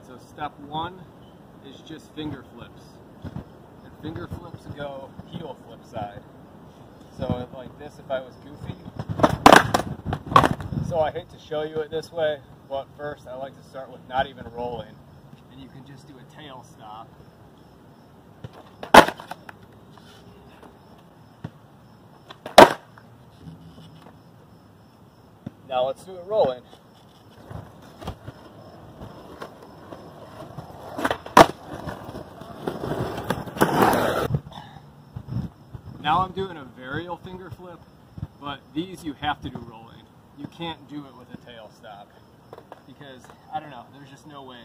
So step one is just finger flips. And finger flips go heel flip side. So like this if I was goofy. So I hate to show you it this way, but first I like to start with not even rolling. And you can just do a tail stop. Now let's do it rolling. Now I'm doing a varial finger flip, but these you have to do rolling. You can't do it with a tail stop because, I don't know, there's just no way.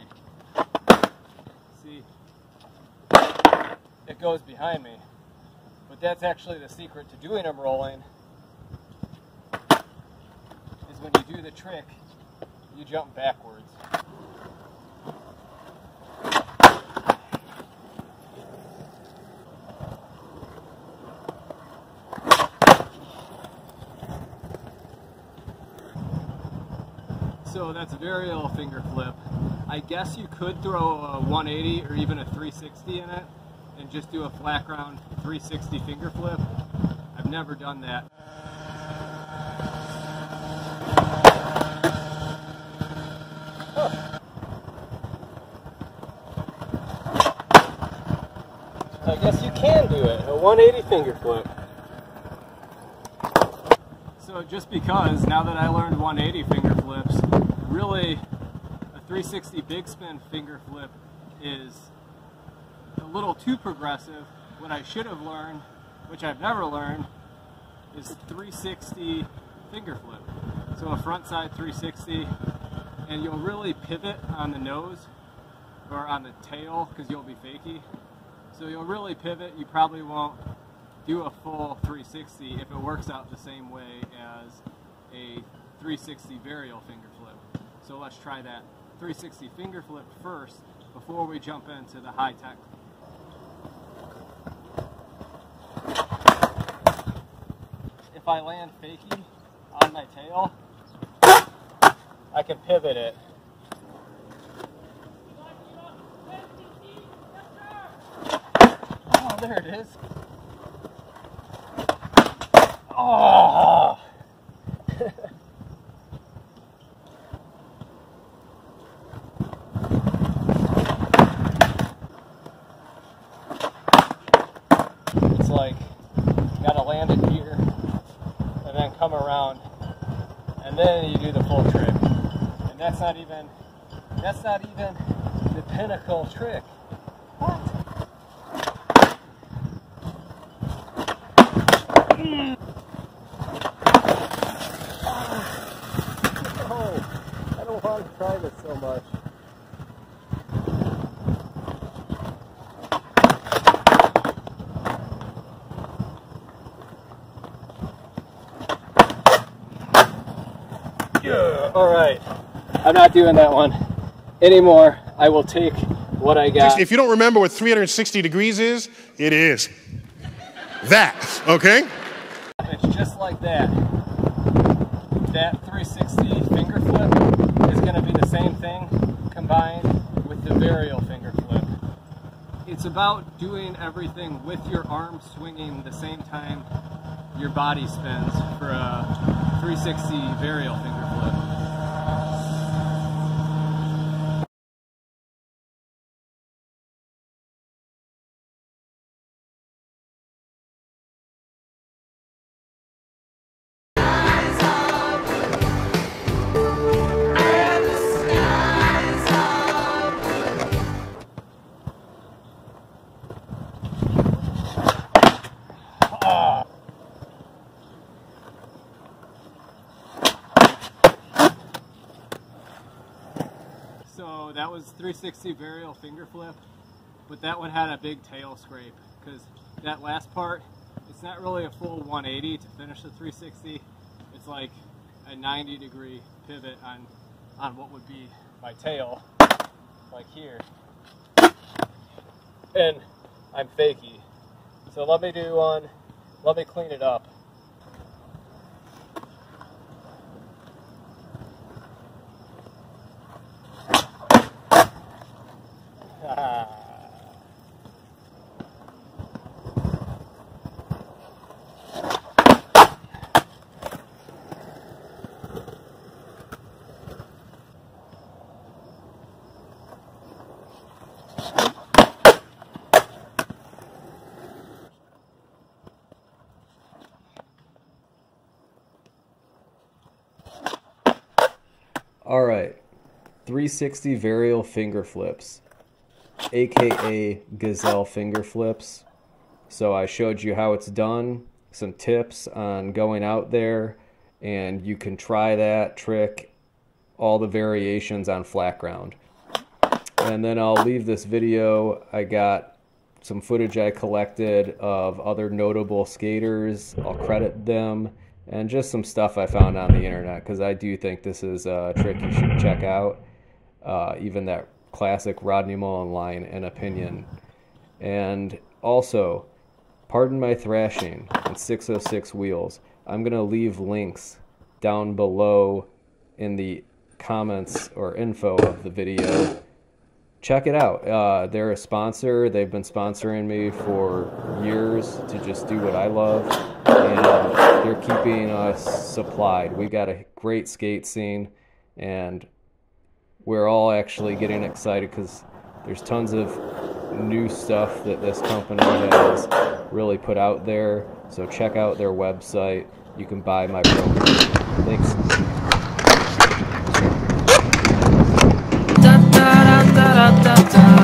See, it goes behind me. But that's actually the secret to doing them rolling is when you do the trick, you jump backwards. So that's a very varial finger flip. I guess you could throw a 180 or even a 360 in it and just do a flat ground 360 finger flip. I've never done that. I guess you can do it, a 180 finger flip. So just because, now that I learned 180 finger flips, really a 360 big spin finger flip is a little too progressive. What I should have learned, which I've never learned, is 360 finger flip. So a front side 360, and you'll really pivot on the nose or on the tail because you'll be fakie. So you'll really pivot. You probably won't do a full 360 if it works out the same way as a 360 varial finger flip. So let's try that 360 finger flip first before we jump into the high tech. If I land fakie on my tail, I can pivot it. Oh, there it is. Oh! it's like gotta land it here and then come around and then you do the full trick. And that's not even that's not even the pinnacle trick. What? Hmm. Oh, I don't want to try this so much. All right. I'm not doing that one anymore. I will take what I got. If you don't remember what 360 degrees is, it is that, okay? It's just like that. That 360 finger flip is going to be the same thing combined with the varial finger flip. It's about doing everything with your arms swinging the same time your body spins for a 360 varial finger that was 360 varial finger flip, but that one had a big tail scrape because that last part, it's not really a full 180 to finish the 360. It's like a 90 degree pivot on, on what would be my tail, like here. And I'm fakey. So let me do one, let me clean it up. All right, 360 varial finger flips, aka Gazelle finger flips. So I showed you how it's done, some tips on going out there, and you can try that trick, all the variations on flat ground. And then I'll leave this video. I got some footage I collected of other notable skaters. I'll credit them and just some stuff I found on the internet because I do think this is a trick you should check out. Uh, even that classic Rodney Mullen line and opinion. And also, pardon my thrashing and 606 wheels. I'm going to leave links down below in the comments or info of the video. Check it out. Uh, they're a sponsor. They've been sponsoring me for years to just do what I love. And they're keeping us supplied. We've got a great skate scene, and we're all actually getting excited because there's tons of new stuff that this company has really put out there. So check out their website. You can buy my program. Thanks. Da, da, da,